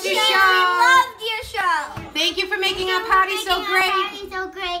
loved your show. We loved your show. Thank you for making our party so great.